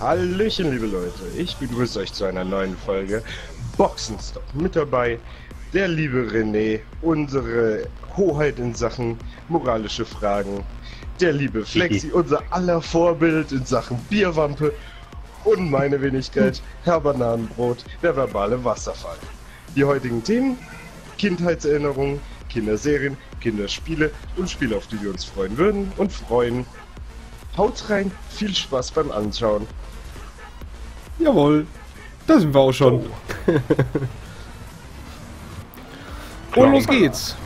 Hallöchen, liebe Leute. Ich begrüße euch zu einer neuen Folge Boxenstopp. Mit dabei der liebe René, unsere Hoheit in Sachen moralische Fragen, der liebe Flexi, unser aller Vorbild in Sachen Bierwampe und meine Wenigkeit, Herr Bananenbrot, der verbale Wasserfall. Die heutigen Themen: Kindheitserinnerungen, Kinderserien, Kinderspiele und Spiele, auf die wir uns freuen würden und freuen. Haut rein, viel Spaß beim Anschauen. Jawohl, da sind wir auch schon. Oh. Und los geht's.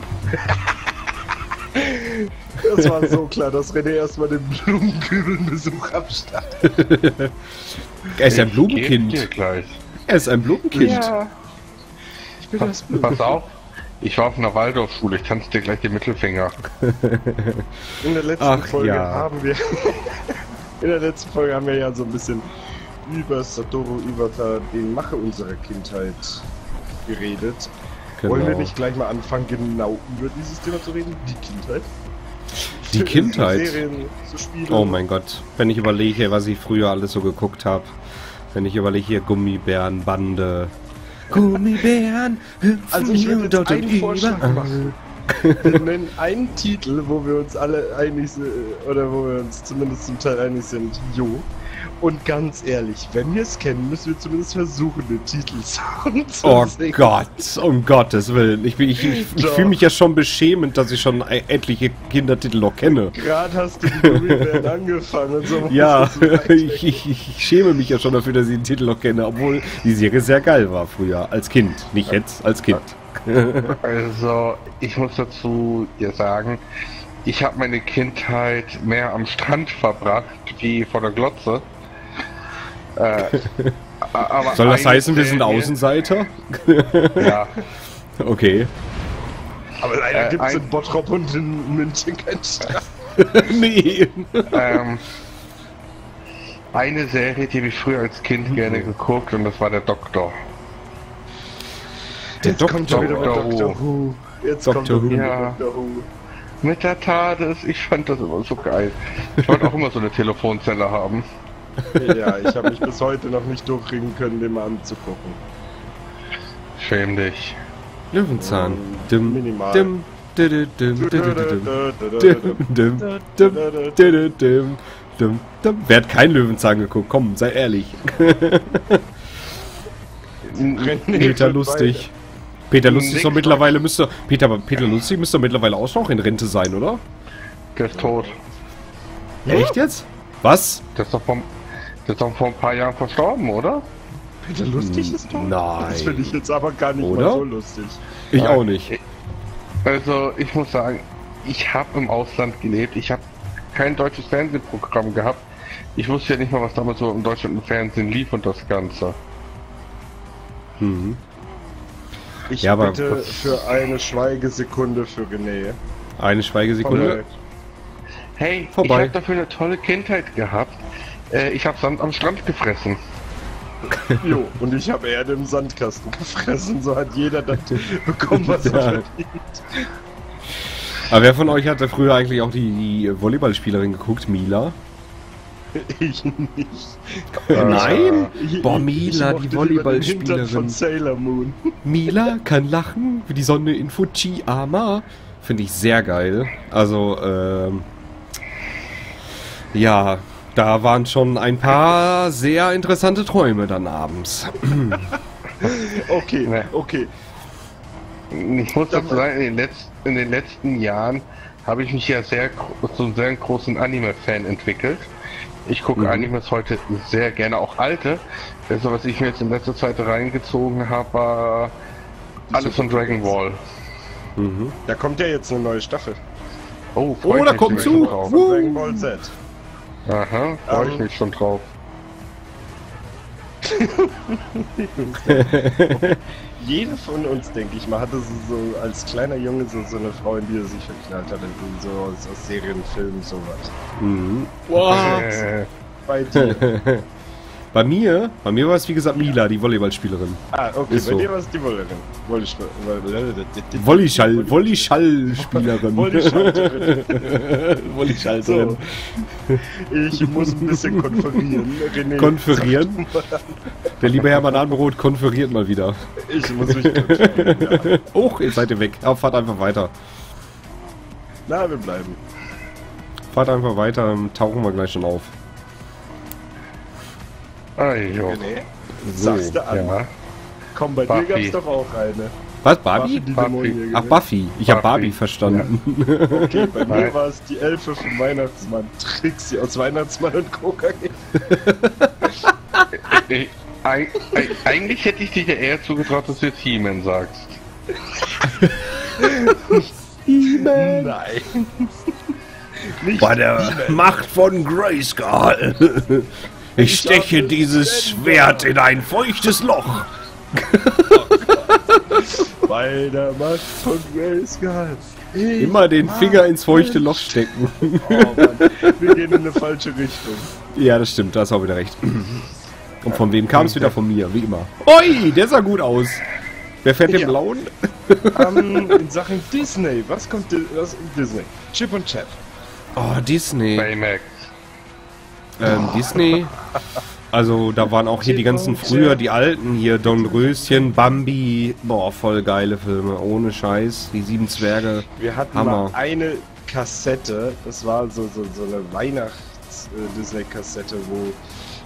Das war so klar, dass René erstmal den Blumenkübelbesuch abstattet. Er ist ein Blumenkind. Er ist ein Blumenkind. Ich bin das Pass, Blumen. pass auf, ich war auf einer Waldorfschule, ich tanze dir gleich den Mittelfinger. In der letzten Ach, Folge ja. haben wir. In der letzten Folge haben wir ja so ein bisschen über Satoru Iwata, den Mache unserer Kindheit, geredet. Wollen wir Genau. nicht gleich mal anfangen, genau über dieses Thema zu reden? Die Kindheit? Die Für- Kindheit? Serien, zu Spielen. Oh mein Gott, wenn ich überlege, was ich früher alles so geguckt habe. Wenn ich überlege, hier Gummibären, Bande. Gummibären, hüpfen Also ich würde jetzt dort und über. Vorschlag machen. Wir nennen einen Titel, wo wir uns alle einig sind, oder wo wir uns zumindest zum Teil einig sind. Jo. Und ganz ehrlich, wenn wir es kennen, müssen wir zumindest versuchen, den Titelsound zu Oh singen. Gott, um Gottes Willen. Ich, ich, ich, ich fühle mich ja schon beschämend, dass ich schon e- etliche Kindertitel noch kenne. Gerade hast du die Gummibären angefangen und so. Ja, ich, ich schäme mich ja schon dafür, dass ich den Titel noch kenne, obwohl die Serie sehr geil war früher, als Kind. Nicht jetzt, als Kind. Also, ich muss dazu dir sagen, ich habe meine Kindheit mehr am Strand verbracht, wie vor der Glotze. Äh, aber Soll das heißen, wir sind Außenseiter? Ja, Okay. Aber leider Äh, gibt es in Bottrop und in München keinen Strand. nee. ähm, eine Serie, die habe ich früher als Kind gerne geguckt und das war der Doktor. Der Jetzt kommt schon wieder mit Doctor. Who. Jetzt Doctor kommt Who. mit Dr. Who. Mit der TARDIS, ich fand das immer so geil. Ich wollte auch immer so eine Telefonzelle haben. Ja, ich habe mich bis heute noch nicht durchringen können, den mal anzugucken. Schäm dich. Löwenzahn. Dim, Minimal. dim, dim, dim, dim, dim, dim. Wer hat keinen Löwenzahn geguckt? Komm, sei ehrlich. Peter Lustig. Peter Lustig ist doch mittlerweile müsste. Peter, aber Peter Lustig müsste doch mittlerweile auch noch in Rente sein, oder? Der ist tot. Echt jetzt? Was? Der ist doch vom, der ist doch vor ein paar Jahren verstorben, oder? Peter Lustig ist tot? Nein. Das finde ich jetzt aber gar nicht Oder? mal so lustig. Ich auch nicht. Also, ich muss sagen, ich habe im Ausland gelebt. Ich habe kein deutsches Fernsehprogramm gehabt. Ich wusste ja nicht mal, was damals so im Deutschland im Fernsehen lief und das Ganze. Mhm. Ich Ja, aber- bitte für eine Schweigesekunde für René. Eine Schweigesekunde. Hey, Vorbei. ich habe dafür eine tolle Kindheit gehabt. Äh, ich habe Sand am Strand gefressen. Jo, und ich habe Erde im Sandkasten gefressen. So hat jeder das bekommen, was er Ja. verdient. Aber wer von euch hatte früher eigentlich auch die, die Volleyballspielerin geguckt, Mila? Ich nicht. Nein? Ich, Boah, Mila, die Volleyballspielerin. von Sailor Moon. Mila kann lachen wie die Sonne in Fujiyama. Finde ich sehr geil. Also, ähm. Ja, da waren schon ein paar sehr interessante Träume dann abends. Okay, okay. Ich muss dazu sagen, in den, letzten, in den letzten Jahren habe ich mich ja sehr zu einem sehr großen Anime-Fan entwickelt. Ich gucke Mhm. Animes heute sehr gerne, auch alte. Also was ich mir jetzt in letzter Zeit reingezogen habe, war alles von Dragon Ball. Mhm. Da kommt ja jetzt eine neue Staffel Oh, Oh, da kommt zu. Dragon Ball Z. Aha, freue ich Ähm. mich schon drauf. Jeder von uns, denke ich mal, hatte so, so als kleiner Junge so, so eine Frau, in die er sich verknallt hat, in so aus, aus Serien, Filmen, sowas. Mhm. Äh, Bei dir. Bei mir, bei mir war es wie gesagt Mila, die Volleyballspielerin. Ah, okay, Ist bei so. dir war es die Wollerin. Wolleschall. Volleyschall, Volleyschallspielerin. Volleyschalterin. So. Ich muss ein bisschen konferieren. René, Konferieren? Der liebe Hermann Abendbrot konferiert mal wieder. Ich muss mich konferieren. Ja. Oh, jetzt seid ihr weg. Aber fahrt einfach weiter. Na, wir bleiben. Fahrt einfach weiter, dann tauchen wir gleich schon auf. Ah, jo. So, sagst du an. Ja. Komm, bei Buffy. dir gab's doch auch eine. Was, Barbie? Buffy. Ach, Buffy. Ich hab. Barbie verstanden. Okay, bei mir Nein. war es die Elfe vom Weihnachtsmann. Trixie aus Weihnachtsmann und Coca. Ich, eig, eig, eigentlich hätte ich dir ja eher zugetraut, dass du jetzt He-Man sagst. Nein. Nicht Bei der Macht von Grayskull. Ich steche dieses Schwert in ein feuchtes Loch. bei der Macht von Grayskull. Immer den Finger ins feuchte Loch stecken. Oh Mann, wir gehen in eine falsche Richtung. Ja, das stimmt, da hast du auch wieder recht. Und von wem kam es wieder? Von mir, wie immer. Oi, der sah gut aus. Wer fährt den Ja. blauen? Ähm, in Sachen Disney, was kommt was Disney? Chip und Chat. Oh, Disney. Baymax. Ähm, Disney. Also da waren auch hier die ganzen früher, die alten hier, Don Röschen, Bambi. Boah, voll geile Filme, ohne Scheiß. Die sieben Zwerge. Wir hatten Hammer. mal eine Kassette, das war so, so, so eine Weihnachts-Disney-Kassette, wo,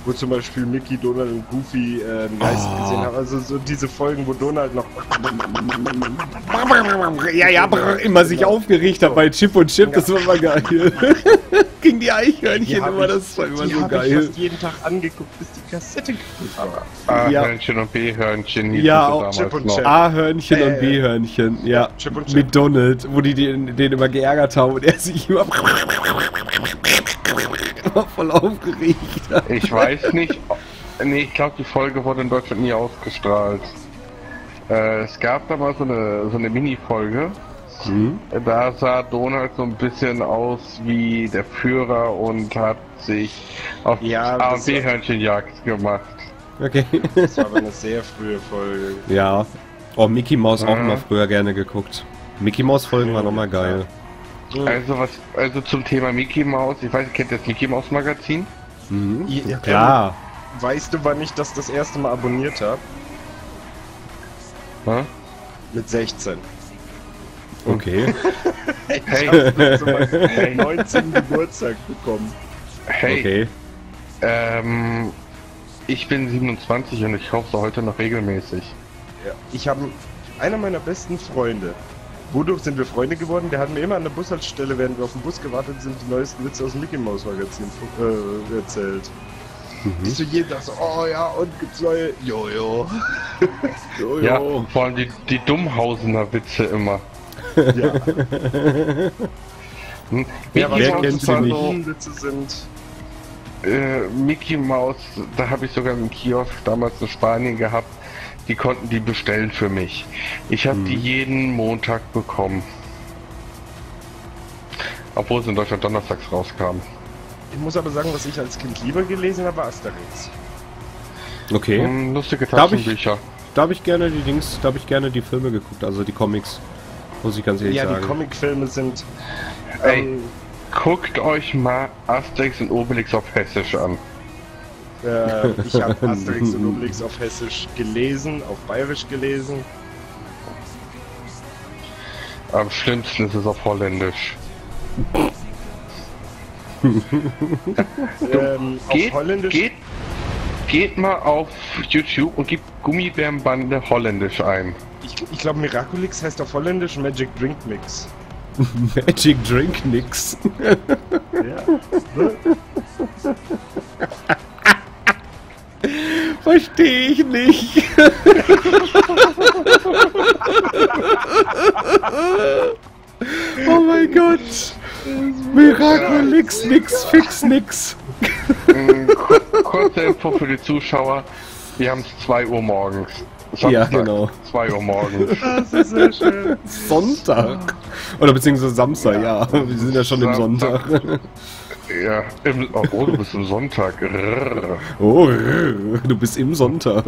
wo zum Beispiel Mickey, Donald und Goofy äh, einen Geist Oh. gesehen haben. Also so diese Folgen, wo Donald noch Ja, ja, immer sich aufgeregt hat bei Chip und Chip, das war immer geil. Gegen die Eichhörnchen hab immer, das war immer die so hab ich geil. fast jeden Tag angeguckt, bis die Kassette kaputt war. Ja. A-Hörnchen und B-Hörnchen Ja, auch Chip und. Chap. A-Hörnchen und Äh, B-Hörnchen, ja. Chip und Chap. Mit Donald, wo die den, den immer geärgert haben und er sich immer, immer voll aufgeregt. Ich weiß nicht. Nee, ich glaube, die Folge wurde in Deutschland nie ausgestrahlt. Äh, es gab da mal so eine, so eine Mini-Folge. Hm? Da sah Donald so ein bisschen aus wie der Führer und hat sich auf Ja, A- das und B-Hörnchenjagd gemacht. Okay. Das war aber eine sehr frühe Folge. Ja. Oh, Mickey Mouse auch Mhm. immer früher gerne geguckt. Mickey Mouse Folgen waren nochmal geil. Also was, also zum Thema Mickey Mouse, ich weiß, ihr kennt das Mickey Mouse Magazin? Mhm. Ja, Ja. Weißt du, wann ich das das erste Mal abonniert habe? Hä? Mit 16. Okay. Ich Hey. meinem 19. Geburtstag bekommen. Hey, Okay. ähm, ich bin 27 und ich kaufe heute noch regelmäßig. Ja. Ich habe einer meiner besten Freunde. Wodurch sind wir Freunde geworden? Der hat mir immer an der Bushaltestelle, während wir auf den Bus gewartet sind, die neuesten Witze aus dem Mickey Mouse Magazin äh, erzählt. Ich so jeden Tag so, oh ja, und gibt's neue Jojo. Jojo. Ja, vor allem die, die Dummhausener Witze immer. ja. Hm? Ja, was Wer auch kennt sie nicht? Witze sind. äh, Mickey Mouse, da habe ich sogar im Kiosk damals in Spanien gehabt. Die konnten die bestellen für mich. Ich habe die jeden Montag bekommen. Obwohl es in Deutschland donnerstags rauskam. Ich muss aber sagen, was ich als Kind lieber gelesen habe, war Asterix. Okay. Hm, lustige ich- Taschenbücher. Da habe ich gerne die Dings, da habe ich gerne die Filme geguckt, also die Comics. Muss ich ganz ehrlich Ja, sagen. die Comicfilme sind. Ey. Ähm, Guckt euch mal Asterix und Obelix auf Hessisch an. Äh, ich habe Asterix und Obelix auf Hessisch gelesen, auf Bayerisch gelesen. Am schlimmsten ist es auf Holländisch. Ähm, Geht, auf Holländisch. geht, geht mal auf YouTube und gebt Gummibärenbande Holländisch ein. Ich, ich glaube, Miraculix heißt auf Holländisch Magic Drink Mix. Magic Drink nix. Ja. Verstehe ich nicht. oh mein Gott. Miraculix nix, fix nix. Mm, kur- Kurze Info für die Zuschauer. Wir haben es 2 Uhr morgens. Ja, genau. 2 Uhr morgens. Das ist sehr schön. Sonntag. Oder beziehungsweise Samstag, ja. Wir sind ja schon im Samstag. Sonntag. Ja, im, oh, oh, du bist im Sonntag. Oh, du bist im Sonntag.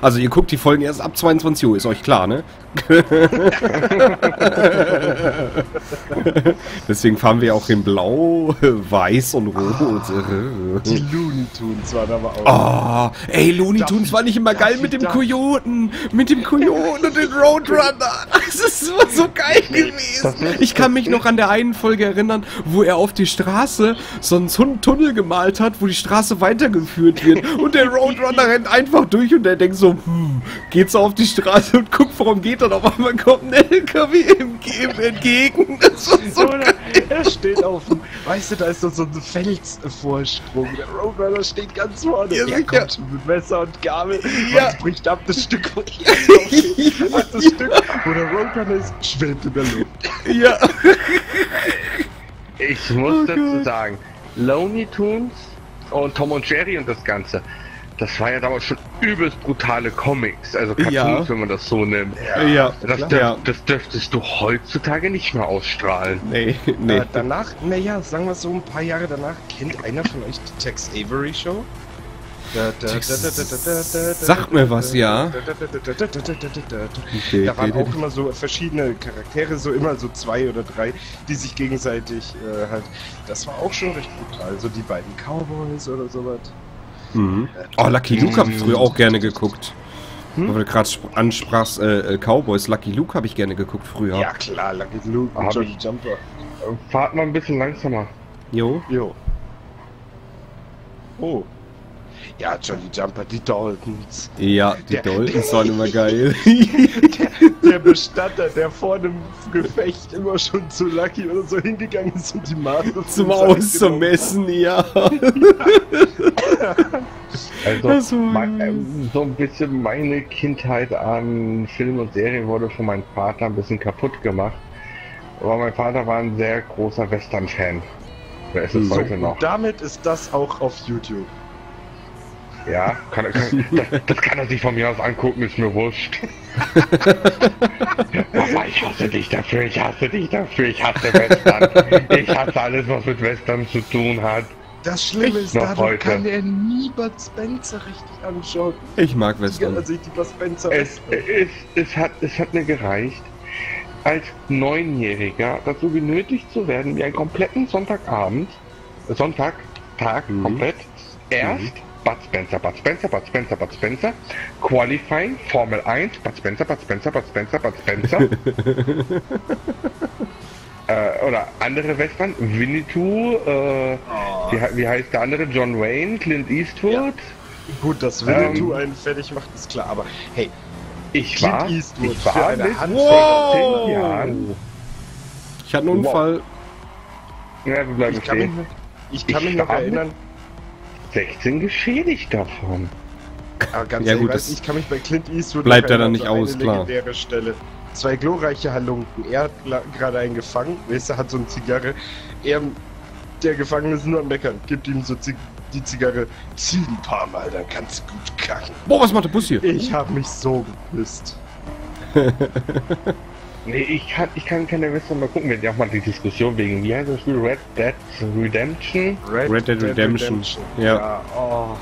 Also ihr guckt die Folgen erst ab 22 Uhr, ist euch klar, ne? Deswegen fahren wir auch in Blau, Weiß und Rot. Die Looney Tunes waren aber auch. Ah, ey, Looney Tunes war nicht immer geil mit dem da- Kojoten. Mit dem Kojoten und dem Roadrunner. Das ist immer so geil gewesen. Ich kann mich noch an der einen Folge erinnern, wo er auf die Straße so einen Tun- Tunnel gemalt hat, wo die Straße weitergeführt wird. Und der Roadrunner rennt einfach durch und er denkt so, hm, geht so auf die Straße und guckt, warum geht er. Auf einmal kommt ein LKW ihm ihm entgegen. Das war so Oder er steht auf dem, weißt du, da ist so, so ein Felsvorsprung. Der Roadrunner steht ganz vorne. Ja, er kommt mit Messer und Gabel Ja. und bricht ab das Stück, wo ich auf das Stück, wo der Roadrunner ist, schwimmt in der Luft. Ja. Ich muss Oh dazu Gott. sagen, Looney Tunes und Tom und Jerry und das Ganze, das war ja damals schon übelst brutale Comics, also Cartoons, Ja. wenn man das so nimmt. Ja, Das, klar. dürf, ja. das dürftest du heutzutage nicht mehr ausstrahlen. Nee, nee. Äh, danach, naja, sagen wir so ein paar Jahre danach, kennt einer von euch die Tex Avery Show? Sagt mir was, ja. Da waren auch immer so verschiedene Charaktere, so immer so zwei oder drei, die sich gegenseitig äh, halt. Das war auch schon recht brutal. So die beiden Cowboys oder sowas. Mhm. Äh, oh, Lucky Luke habe ich früher auch mhm. gerne geguckt. Hm? Weil du gerade ansprachst, äh, äh, Cowboys. Lucky Luke habe ich gerne geguckt früher. Ja, klar, Lucky Luke und Johnny. Jumper. Fahrt mal ein bisschen langsamer. Jo. Jo. Oh, ja, Johnny Jumper, die Daltons. Ja, die Der- Dolphins waren immer geil. Der Bestatter, der vor einem Gefecht immer schon zu Lucky oder so hingegangen ist und die Maße Zum Auszumessen, ja. Also war mein, ähm, so ein bisschen meine Kindheit an Film und Serien wurde von meinem Vater ein bisschen kaputt gemacht. Aber mein Vater war ein sehr großer Western-Fan. Wer ist es So, heute Und noch? damit ist das auch auf YouTube. Ja, kann, kann, das, das kann er sich von mir aus angucken, ist mir wurscht. Papa, ich hasse dich dafür, ich hasse dich dafür, ich hasse Western. Ich hasse alles, was mit Western zu tun hat. Das Schlimme ist, dadurch heute. kann er nie Bud Spencer richtig anschauen. Ich mag Western. also die Bud Spencer Es, es, es, hat, es hat mir gereicht, als Neunjähriger dazu genötigt zu werden, wie einen kompletten Sonntagabend, Sonntag, Tag, Mhm. komplett, erst Bud Spencer, Bud Spencer, Bud Spencer, Bud Spencer, Qualifying, Formel 1, Bud Spencer, Bud Spencer, Bud Spencer, Bud Spencer. äh, oder andere Western, Winnetou, äh, wie, he- wie heißt der andere, John Wayne, Clint Eastwood. Ja. Gut, dass Winnetou Ähm, einen fertig macht, ist klar. Aber hey, Ich Clint war, Eastwood ich für war eine mit 16 Jahren Ich hatte einen Unfall. Ja, wir bleiben ich kann mich, stehen. noch- ich kann Ich mich noch erinnern, 16 geschädigt davon. aber ganz Ja, ehrlich, gut, weißt, das ich kann mich bei Clint Eastwood bleibt ja dann nicht aus, klar. legendäre Stelle. Zwei glorreiche Halunken. Er hat gerade einen gefangen, weißt du, hat so eine Zigarre. Er, der Gefangene ist nur am Meckern, gibt ihm so Zig die Zigarre, zieh ein paar Mal, dann kannst du gut kacken. Boah, was macht der Bus hier? Ich hab mich so geküsst. Nee, ich kann, ich kann keine Western mal gucken. Wir hatten ja auch mal die Diskussion wegen, wie heißt das Spiel? Red Dead Redemption? Red Dead Redemption. Ja. Ja, oh.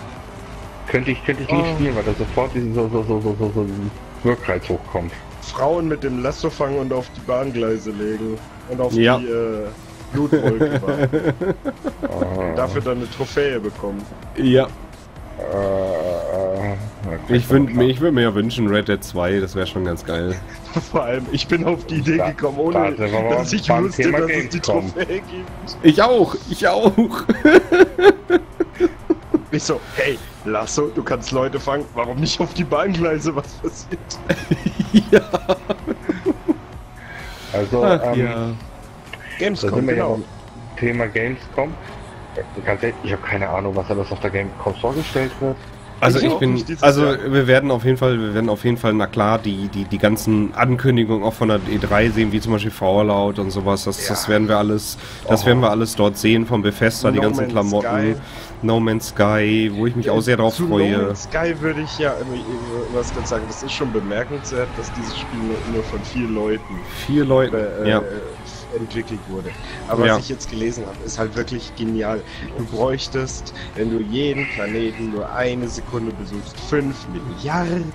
Könnte ich, könnte ich nicht Oh. spielen, weil da sofort diesen so, so, so, so, so, so ein Wirkreiz hochkommt. Frauen mit dem Lasso fangen und auf die Bahngleise legen. Und auf Ja. die äh, Blutwolke warten. Äh, Dafür dann eine Trophäe bekommen. Ja. äh, äh, Ich würde mir, ich würd mir ja wünschen, Red Dead 2, das wäre schon ganz geil. Vor allem, ich bin auf die Idee Da- gekommen, ohne da dass ich wusste, Thema dass es die Gamescom. Trophäe gibt. Ich auch, ich auch. Ich so, hey, Lasso, du kannst Leute fangen, warum nicht auf die Bahngleise was passiert? ja. Also, Ach, ähm, ja. Gamescom, sind wir ja genau. Thema Gamescom. Ganz ehrlich, ich habe keine Ahnung, was alles auf der Gamescom vorgestellt wird. Also Ich bin, also Jahr. wir werden auf jeden Fall, wir werden auf jeden Fall, na klar, die, die, die ganzen Ankündigungen auch von der E3 sehen, wie zum Beispiel Fallout und sowas, das, das Ja. werden wir alles, das Oh. werden wir alles dort sehen von Bethesda, die No ganzen Man's Klamotten, Sky. No Man's Sky, wo ich mich auch sehr drauf Zu freue. No Man's Sky würde ich ja was ganz sagen, das ist schon bemerkenswert, dass dieses Spiel nur, nur von vier Leuten Vier Leute, äh, ja. äh, entwickelt wurde. Aber Ja. was ich jetzt gelesen habe, ist halt wirklich genial. Du bräuchtest, wenn du jeden Planeten nur eine Sekunde besuchst, fünf Milliarden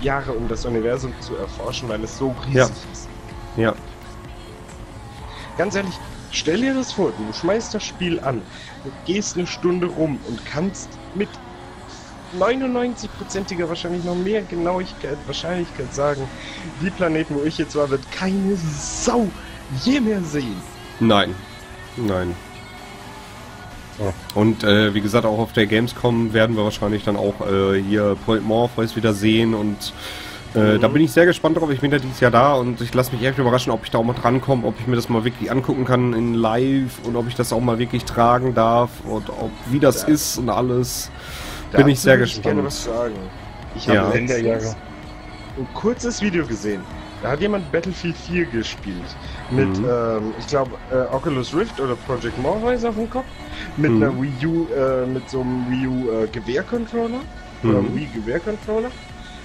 Jahre, um das Universum zu erforschen, weil es so riesig Ja. ist. Ja. Ganz ehrlich, stell dir das vor, du schmeißt das Spiel an, du gehst eine Stunde rum und kannst mit 99%iger wahrscheinlich noch mehr Genauigkeit, Wahrscheinlichkeit sagen, die Planeten, wo ich jetzt war, wird keine Sau je mehr sehen. Nein. Nein. Ja. Und äh, wie gesagt, auch auf der Gamescom werden wir wahrscheinlich dann auch äh, hier Point Morpheus wieder sehen und äh, da Mhm. bin ich sehr gespannt drauf. Ich bin ja dieses Jahr da und ich lasse mich echt überraschen, ob ich da auch mal drankomme, ob ich mir das mal wirklich angucken kann in live und ob ich das auch mal wirklich tragen darf und ob wie das Ja. ist und alles. Bin ich sehr würde gerne gespannt. was sagen. Ich Ja. habe letztens ein kurzes Video gesehen. Da hat jemand Battlefield 4 gespielt. Mit, Mhm. ähm, ich glaube, äh, Oculus Rift oder Project Morpheus auf dem Kopf. Mit Mhm. einer Wii U, äh, mit so einem Wii U äh, Gewehrcontroller. Oder Mhm. Wii Gewehrcontroller.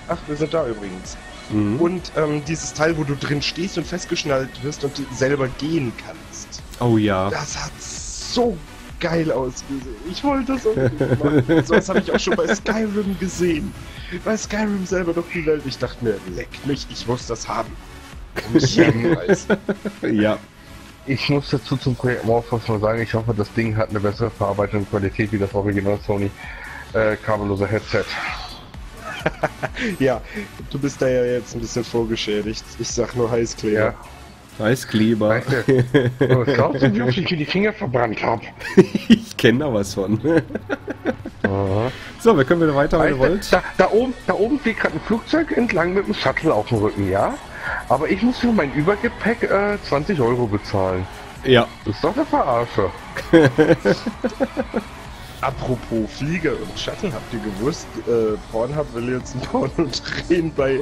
Ach, wir sind da übrigens. Mhm. Und ähm, dieses Teil, wo du drin stehst und festgeschnallt wirst und selber gehen kannst. Oh ja. Das hat so geil ausgesehen. Ich wollte das unbedingt machen. So was habe ich auch schon bei Skyrim gesehen. Bei Skyrim selber doch die Welt. Ich dachte mir, leck mich, ich muss das haben. Preis. Ja. Ich muss dazu zum Projekt Morphos mal sagen, ich hoffe, das Ding hat eine bessere Verarbeitung und Qualität wie das Original Sony äh, kabellose Headset. Ja, du bist da ja jetzt ein bisschen vorgeschädigt. Ich sag nur Heißkleber. Ja. Eiskleber. Weißt du, was glaubst du, wie oft ich mir die Finger verbrannt habe? ich kenne da was von. so, wir können wieder weiter, wenn ihr wollt. da, da, oben, da oben fliegt gerade ein Flugzeug entlang mit einem Shuttle auf dem Rücken, ja? Aber ich muss für mein Übergepäck äh, 20 Euro bezahlen. Ja. Das ist doch eine Verarsche. Apropos Flieger und Shuttle, habt ihr gewusst, äh, Pornhub will jetzt ein Porno drehen bei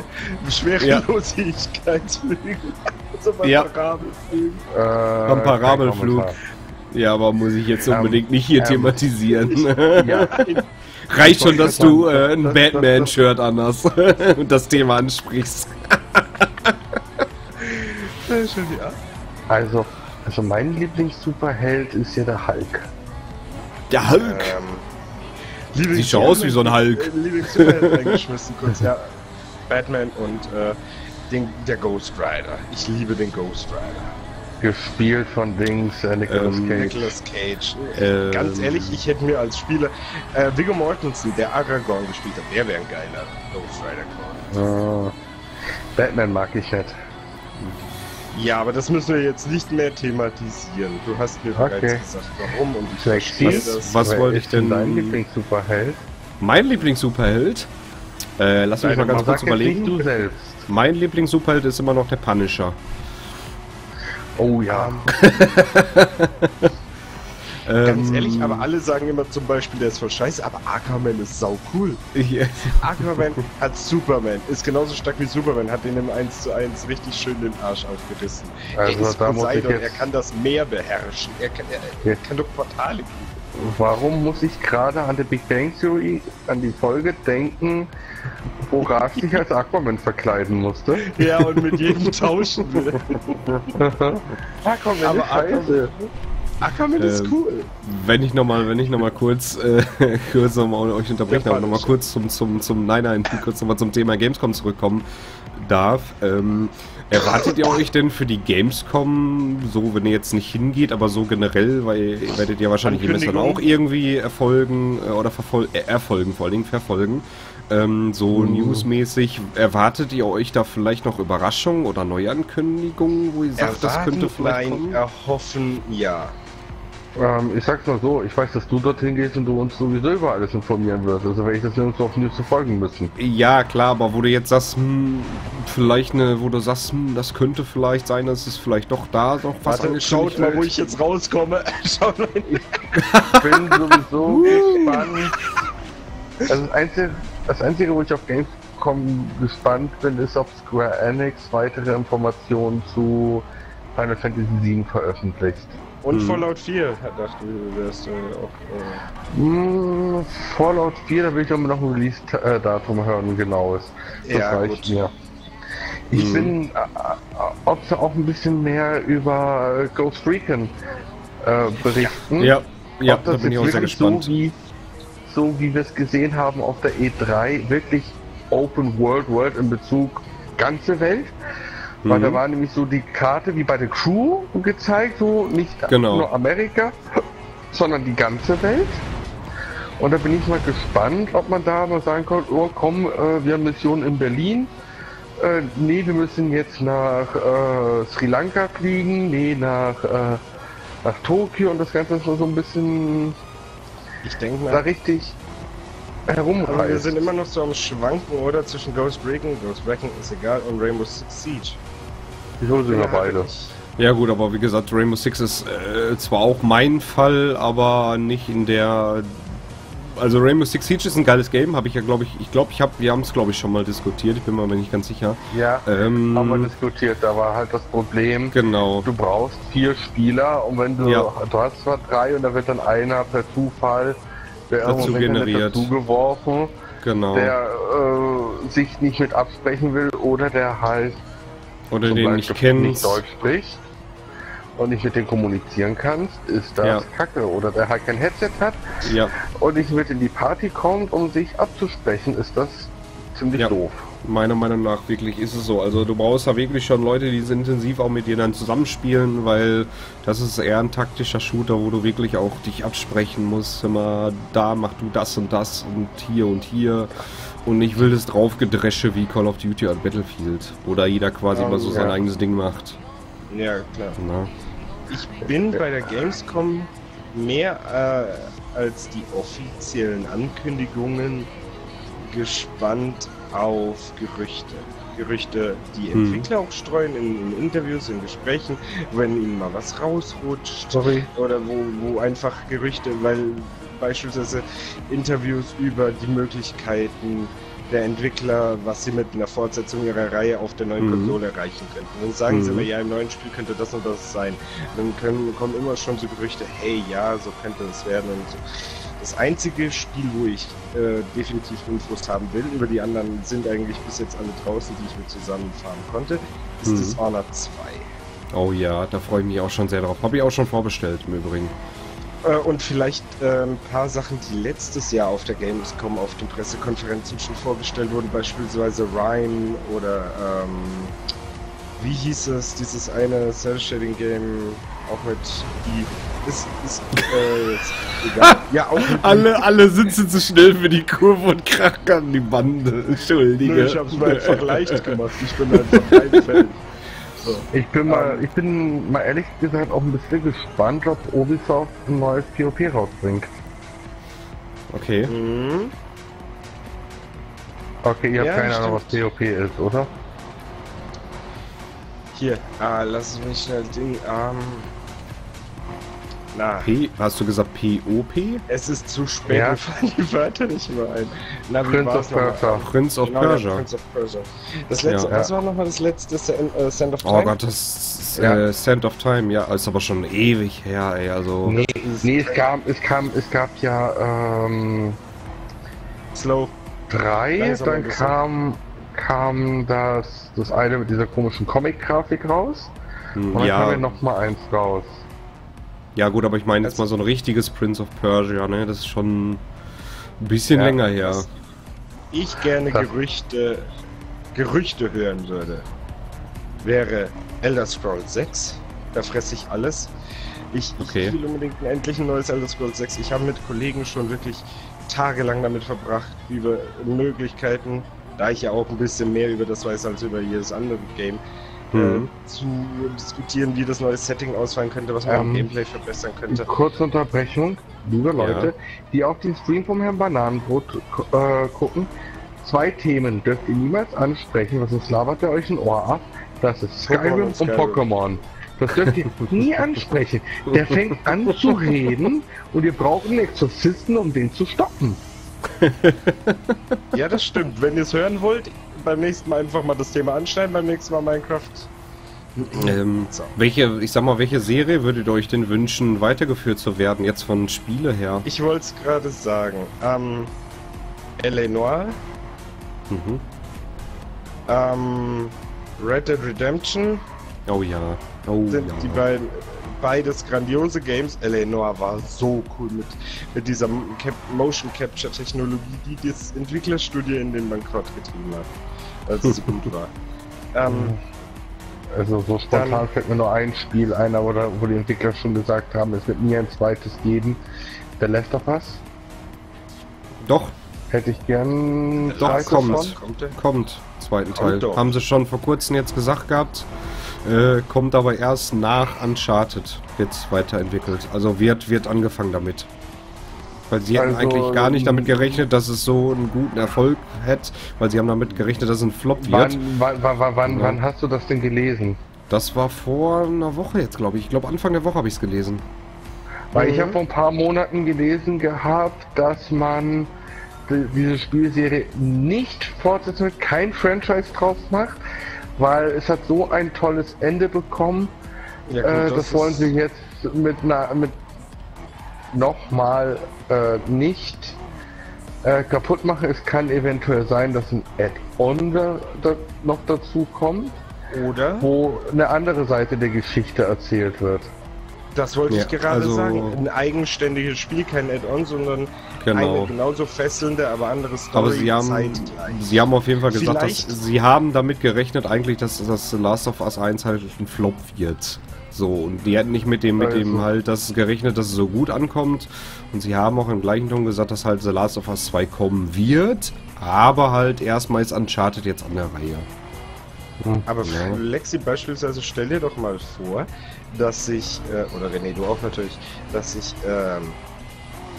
Schwerelosigkeitsflügen. also bei Ja. Parabelflügen. Äh, Am Parabelflug. Ja, aber muss ich jetzt Ähm, unbedingt nicht hier ähm, thematisieren. Ja, Reicht schon, dass du äh, ein Das- das- das- Batman-Shirt anhast und das Thema ansprichst. Also, also mein Lieblings-Superheld ist ja der Hulk. Der Hulk. Ähm, Lieblings- Sieht schon aus wie so ein Hulk. Äh, Lieblings-Superheld reingeschmissen kurz, ja. Batman und äh, den, der Ghost Rider. Ich liebe den Ghost Rider. Gespielt von Dings, äh, Nicolas Ähm, Cage. Nicolas Cage. Ähm, Ganz ehrlich, ich hätte mir als Spieler äh, Viggo Mortensen, der Aragorn gespielt hat, der wäre ein geiler Ghost Rider geworden. Ah. Batman mag ich nicht. Ja, aber das müssen wir jetzt nicht mehr thematisieren. Du hast mir bereits Okay. gesagt, warum und ich verstehe was- das. was wollte ich denn- Dein Lieblings-Superheld? Mein Lieblings-Superheld. Äh, lass mich mal ganz kurz überlegen. du selbst. Mein Lieblings-Superheld ist immer noch der Punisher. Oh ja. Ganz Ähm, ehrlich, aber alle sagen immer zum Beispiel, der ist voll scheiße, aber Aquaman ist sau cool. Ja. Aquaman hat Superman, ist genauso stark wie Superman, hat den im 1 zu 1 richtig schön den Arsch aufgerissen. Also er ist da muss ich Poseidon, er kann das Meer beherrschen, er kann, er, er kann doch Portale kriegen. Warum muss ich gerade an der Big Bang Theory, an die Folge denken, wo Raj sich als Aquaman verkleiden musste? Ja, und mit jedem tauschen will. Aquaman Aber ist scheiße. Aquaman ist Ähm, cool. Wenn ich nochmal, wenn ich noch mal kurz, äh, kurz nochmal euch unterbrechen, Der aber nochmal kurz zum, zum, zum, nein, nein, kurz nochmal zum Thema Gamescom zurückkommen darf. Ähm, erwartet ihr euch denn für die Gamescom, so wenn ihr jetzt nicht hingeht, aber so generell, weil ihr werdet ja wahrscheinlich die Messe dann auch irgendwie erfolgen äh, oder verfol äh, erfolgen, vor allen Dingen verfolgen. Ähm, so Mhm. newsmäßig, erwartet ihr euch da vielleicht noch Überraschungen oder Neuankündigungen, wo ihr sagt, das könnte vielleicht nein, kommen? erhoffen, ja. Ähm, ich sag's mal so, ich weiß, dass du dorthin gehst und du uns sowieso über alles informieren wirst. Also werde ich das nirgendwo auf News zu folgen müssen. Ja, klar, aber wo du jetzt sagst, hm, vielleicht eine, wo du sagst, hm, das könnte vielleicht sein, dass es vielleicht doch da noch was Warte, angekündigt schaut mal, wo ich jetzt rauskomme. Schaut mal. Ich bin sowieso gespannt. Also das Einzige, das Einzige, wo ich auf Gamescom gespannt bin, ist, ob Square Enix weitere Informationen zu Final Fantasy VII veröffentlicht. Und Hm. Fallout 4, dachte du, wärst du auch. Hm, Fallout 4, da will ich aber noch ein Release-Datum hören, genaues. Das Ja, reicht gut. mir. Ich mhm. bin, äh, ob sie auch ein bisschen mehr über Ghost Recon äh, berichten. Ja, ja, ob das da bin ich auch sehr gespannt. So wie, so wie wir es gesehen haben auf der E3, wirklich Open World World in Bezug ganze Welt. Mhm. Weil da mhm. war nämlich so die Karte wie bei der Crew gezeigt, so nicht genau. nur Amerika, sondern die ganze Welt. Und da bin ich mal gespannt, ob man da mal sagen kann, oh komm, äh, wir haben Mission in Berlin. Äh, nee, wir müssen jetzt nach äh, Sri Lanka fliegen, nee, nach, äh, nach Tokio und das Ganze ist so ein bisschen ich denke mal, da richtig herumreist. Aber wir sind immer noch so am Schwanken, oder? Zwischen Ghost Recon, Ghost Recon ist egal, und Rainbow Six Siege. Ich hole sie ja beide. Ja gut, aber wie gesagt, Rainbow Six ist äh, zwar auch mein Fall, aber nicht in der... Also Rainbow Six Siege ist ein geiles Game, habe ich ja glaube ich, ich glaube ich habe, wir haben es glaube ich schon mal diskutiert, ich bin mir aber nicht ganz sicher. Ja, ähm, haben wir diskutiert, da war halt das Problem, genau. du brauchst vier Spieler und wenn du, ja. du hast zwar drei und da wird dann einer per Zufall der dazu generiert. Dazu geworfen, genau. der äh, sich nicht mit absprechen will oder der halt oder den nicht kennst. nicht Deutsch spricht und nicht mit dem kommunizieren kannst, ist das ja. kacke. Oder der halt kein Headset hat ja. und nicht mit in die Party kommt, um sich abzusprechen, ist das ziemlich ja. doof. Meiner Meinung nach wirklich ist es so. Also du brauchst da wirklich schon Leute, die intensiv auch mit dir dann zusammenspielen, weil das ist eher ein taktischer Shooter, wo du wirklich auch dich absprechen musst. Immer da mach du das und das und hier und hier. Und nicht wildes Draufgedresche wie Call of Duty und Battlefield. Oder jeder quasi oh, mal so ja. sein eigenes Ding macht. Ja, klar. Na? Ich bin bei der Gamescom mehr äh, als die offiziellen Ankündigungen gespannt auf Gerüchte. Gerüchte, die hm. Entwickler hm. auch streuen in, in, Interviews, in Gesprächen, wenn ihnen mal was rausrutscht. Sorry. Oder wo, wo einfach Gerüchte, weil beispielsweise Interviews über die Möglichkeiten der Entwickler, was sie mit einer Fortsetzung ihrer Reihe auf der neuen mhm. Konsole erreichen könnten. Dann sagen mhm. sie mir, ja, im neuen Spiel könnte das und das sein. Dann können, kommen immer schon so Gerüchte, hey, ja, so könnte es werden und so. Das einzige Spiel, wo ich äh, definitiv Infos haben will, über die anderen sind eigentlich bis jetzt alle draußen, die ich mir zusammenfahren konnte, ist mhm. Dishonored 2. Oh ja, da freue ich mich auch schon sehr drauf. Habe ich auch schon vorbestellt im Übrigen. Äh, und vielleicht äh, ein paar Sachen, die letztes Jahr auf der Gamescom auf den Pressekonferenzen schon vorgestellt wurden, beispielsweise Rhyme oder ähm, wie hieß es, dieses eine Cell-Shading-Game, auch mit die ist, ist äh, egal. Ja, auch alle, alle sitzen zu schnell für die Kurve und krackern die Bande. Entschuldige. Nö, ich hab's mal einfach leicht gemacht. Ich bin einfach kein Fan. So. Ich bin mal, ähm, ich bin mal ehrlich gesagt auch ein bisschen gespannt, ob Ubisoft ein neues POP rausbringt. Okay. Mhm. Okay, ihr habt ja, keine Ahnung, was POP ist, oder? Hier, ah, lass mich schnell Ding, ähm... Na. P, hast du gesagt POP? Es ist zu spät, ja. mir fallen die Wörter nicht mehr ein. Na, Prince of Persia. Prince of genau, Persia. Prince of Persia. Das letzte, ja. was war nochmal das letzte äh, Sand of oh Time? Oh Gott, das ja. äh, Sand of Time, ja, ist aber schon ewig her, ey, also... Nee, nee es, gab, es, kam, es gab ja, ähm... Slow. Drei, dann kam, kam das, das eine mit dieser komischen Comic-Grafik raus. Hm, und dann ja. kam ja nochmal eins raus. Ja gut, aber ich meine jetzt mal so ein richtiges Prince of Persia, ne? Das ist schon ein bisschen ja, länger her. Ich gerne Gerüchte, Gerüchte hören würde, wäre Elder Scrolls 6. Da fresse ich alles. Ich, okay. ich will unbedingt endlich ein neues Elder Scrolls 6. Ich habe mit Kollegen schon wirklich tagelang damit verbracht, über Möglichkeiten, da ich ja auch ein bisschen mehr über das weiß als über jedes andere Game, mhm. äh, zu diskutieren, wie das neue Setting ausfallen könnte, was man ähm, am Gameplay verbessern könnte. Kurze Unterbrechung, liebe Leute, ja. die auf den Stream vom Herrn Bananenbrot äh, gucken. Zwei Themen dürft ihr niemals ansprechen, was sonst labert er euch ein Ohr ab. Das ist Skyrim und, und Pokémon. Das dürft ihr nie ansprechen. Der fängt an zu reden und ihr braucht einen Exorzisten, um den zu stoppen. ja, das stimmt. Wenn ihr es hören wollt, beim nächsten Mal einfach mal das Thema anschneiden, beim nächsten Mal Minecraft. Ähm, so. Welche, ich sag mal, welche Serie würdet ihr euch denn wünschen, weitergeführt zu werden, jetzt von Spiele her? Ich wollte es gerade sagen. Ähm, L.A. Noir. Mhm. Ähm, Red Dead Redemption Oh ja. Oh sind ja. die beiden beides grandiose Games. L.A. Noir war so cool mit, mit dieser Cap Motion Capture Technologie, die das Entwicklerstudio in den Bankrott getrieben hat. Als es so gut war. Ähm, Also so spontan Dann- fällt mir nur ein Spiel ein, aber wo die Entwickler schon gesagt haben, es wird nie ein zweites geben. The Last of Us Doch, hätte ich gern Doch, kommt. von. kommt der? kommt. Zweiten Kommt Teil. doch. Haben sie schon vor kurzem jetzt gesagt gehabt. Äh, kommt aber erst nach Uncharted jetzt weiterentwickelt. Also wird, wird angefangen damit. Weil sie hätten Also, eigentlich gar nicht damit ähm, gerechnet, dass es so einen guten Erfolg hätte, weil sie haben damit gerechnet, dass es ein Flop wird. Wann, wann, wann, Ja. wann hast du das denn gelesen? Das war vor einer Woche jetzt, glaube ich. Ich glaube, Anfang der Woche habe ich es gelesen. Weil ich Mhm. habe vor ein paar Monaten gelesen gehabt, dass man die- diese Spielserie nicht fortsetzen wird, kein Franchise draus macht, weil es hat so ein tolles Ende bekommen. Ja, äh, gut, das, wollen sie jetzt mit einer mit nochmal äh, nicht äh, kaputt machen. Es kann eventuell sein, dass ein Add-on da, da noch dazu kommt, Oder? wo eine andere Seite der Geschichte erzählt wird. Das wollte Ja, ich gerade also- sagen. Ein eigenständiges Spiel, kein Add-on, sondern Genau. eine genauso fesselnde, aber andere Story Aber sie haben, zeitgleich. sie haben auf jeden Fall gesagt, Vielleicht- dass sie haben damit gerechnet eigentlich, dass das Last of Us 1 halt ein Flop wird. So, und die hätten nicht mit dem, mit dem halt das gerechnet, dass es so gut ankommt. Und sie haben auch im gleichen Ton gesagt, dass halt The Last of Us 2 kommen wird. Aber halt erstmal ist Uncharted jetzt an der Reihe. Aber Ja. Lexi beispielsweise, stell dir doch mal vor, dass sich, äh, oder René, du auch natürlich, dass sich ähm,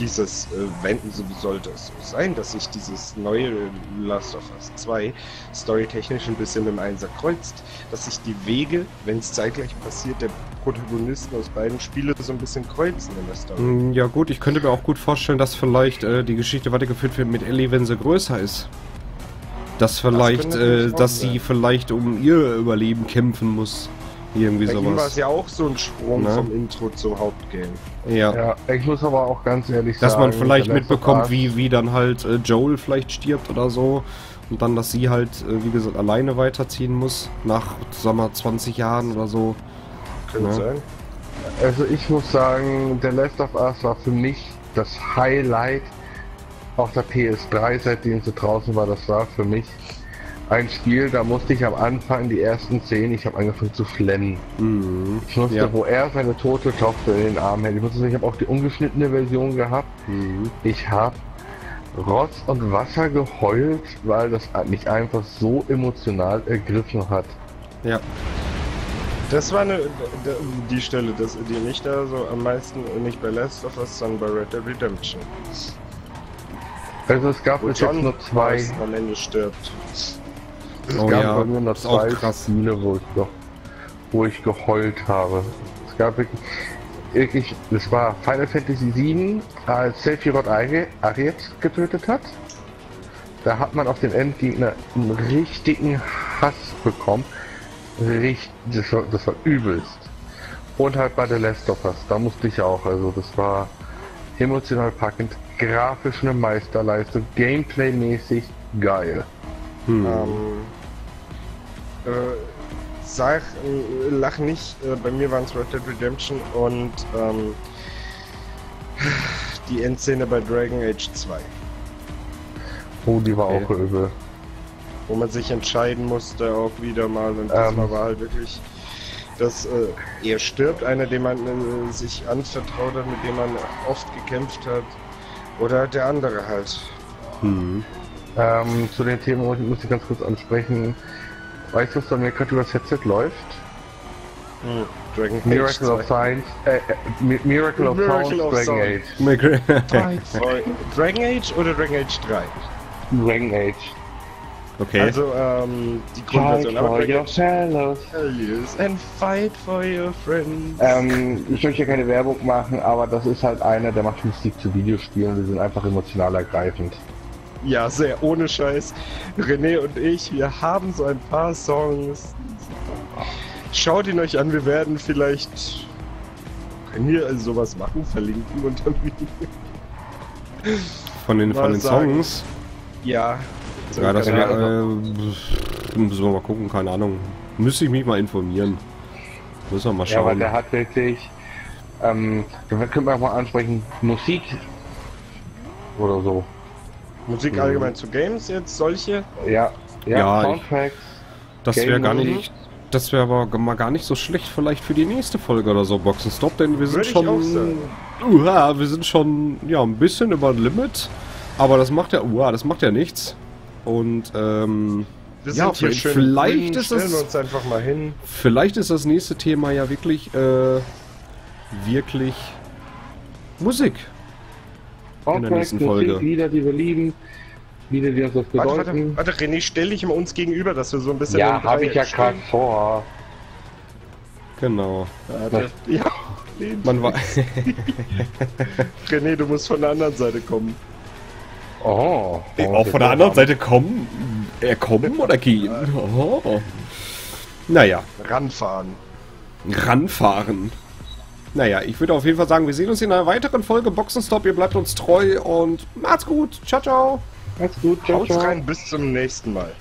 dieses, äh, wenn so sollte es so sein, dass sich dieses neue Last of Us 2 storytechnisch ein bisschen dem Einser kreuzt, dass sich die Wege, wenn es zeitgleich passiert, der Protagonisten aus beiden Spielen so ein bisschen kreuzen in der Story. Mm, Ja gut, ich könnte mir auch gut vorstellen, dass vielleicht äh, die Geschichte weitergeführt wird mit Ellie, wenn sie größer ist. Dass vielleicht, könnte äh, dass sie vielleicht um ihr Überleben kämpfen muss. Irgendwie Bei ihm war es sowas. ja auch so ein Sprung Ne? vom Intro zum Hauptgame. Ja. Ja, ich muss aber auch ganz ehrlich Dass sagen, man vielleicht The Last of mitbekommt, Us- wie, wie dann halt äh, Joel vielleicht stirbt oder so. Und dann, dass sie halt, äh, wie gesagt, alleine weiterziehen muss. Nach, sag mal, 20 Jahren oder so. Könnte Ja. sein. Also ich muss sagen, The Last of Us war für mich das Highlight auf der PS3, seitdem sie draußen war. Das war für mich ein Spiel, da musste ich am Anfang die ersten Szenen, ich habe angefangen zu flennen. Mhm. Ich musste, Ja. wo er seine tote Tochter in den Arm hält. Ich musste, ich habe auch die ungeschnittene Version gehabt. Mhm. Ich habe Rotz und Wasser geheult, weil das mich einfach so emotional ergriffen hat. Ja. Das war eine, die Stelle, das, die mich da so am meisten, nicht bei Last of Us, sondern bei Red Dead Redemption. Also es gab Wo jetzt nur zwei. Am Ende stirbt. Es Oh gab ja, nur auch zwei. Spiele, wo ich, doch, wo ich geheult habe. Es gab wirklich, wirklich, es war Final Fantasy VII, als Sephiroth Ari- Ariet getötet hat. Da hat man auf den Endgegner einen richtigen Hass bekommen. Richtig, das war, das war übelst. Und halt bei The Last of Us, da musste ich auch, also das war emotional packend, grafisch eine Meisterleistung, Gameplay-mäßig geil. Hm. Ähm, äh, sag, äh, lach nicht, äh, bei mir waren es Red Dead Redemption und ähm, die Endszene bei Dragon Age 2, Oh, die war Okay. auch übel. wo man sich entscheiden musste auch wieder mal und Ähm. diesmal war halt wirklich, dass äh, er stirbt, einer, dem man äh, sich anvertraut hat, mit dem man oft gekämpft hat, oder der andere halt. Hm. Ähm, zu den Themen muss ich- muss ich ganz kurz ansprechen. Weißt du, was bei mir gerade übers Headset läuft? Hm. Dragon Age Miracle 2. of Science, äh, äh, Mi- Miracle of Miracle Sound, of Dragon Sound. Age. Fight for- Dragon Age oder Dragon Age 3? Dragon Age. okay. Also, ähm, die Grundversion. Age fellows. values and fight for your friends. Ähm, ich möchte hier keine Werbung machen, aber das ist halt einer, der macht Musik zu Videospielen. Wir sind einfach emotional ergreifend. Ja, sehr ohne Scheiß. René und ich, wir haben so ein paar Songs. Schaut ihn euch an, wir werden vielleicht. Können wir also sowas machen? Verlinken unter dem Video. von den, von den sagen. Songs. Ja. Ja, das Ja, wäre. Äh, müssen wir mal gucken, keine Ahnung. Müsste ich mich mal informieren. Müssen wir mal Ja, aber schauen. der hat wirklich, ähm, können wir auch mal ansprechen, Musik oder so. Musik allgemein zu Games jetzt, solche? Ja, ja, Ja, ich- Soundtracks. das wäre gar nicht. Das wäre aber mal gar nicht so schlecht vielleicht für die nächste Folge oder so, Boxenstopp, denn wir sind Würde schon. Uha, wir sind schon ja ein bisschen über dem Limit. Aber das macht ja, uha, das macht ja nichts. Und ähm, Wir Ja, vielleicht- schön vielleicht ist stellen es- wir uns einfach mal hin. vielleicht ist das nächste Thema ja wirklich äh, wirklich Musik. Soundtracks, in der nächsten Folge. Lieder, die wir lieben, Lieder, die uns was Warte, bedeuten. warte, warte, René, stell dich mal uns gegenüber, dass wir so ein bisschen. ja, habe ich ja gerade vor. Genau. Warte. Ja, nee, Man war. René, du musst von der anderen Seite kommen. Oh. auch von der anderen Seite kommen. Er kommen oder gehen? Oh. Naja, Ranfahren. ranfahren. Naja, ich würde auf jeden Fall sagen, wir sehen uns in einer weiteren Folge Boxenstopp. Ihr bleibt uns treu und macht's gut. Ciao, ciao. Macht's gut, ciao, Haut ciao. rein, bis zum nächsten Mal.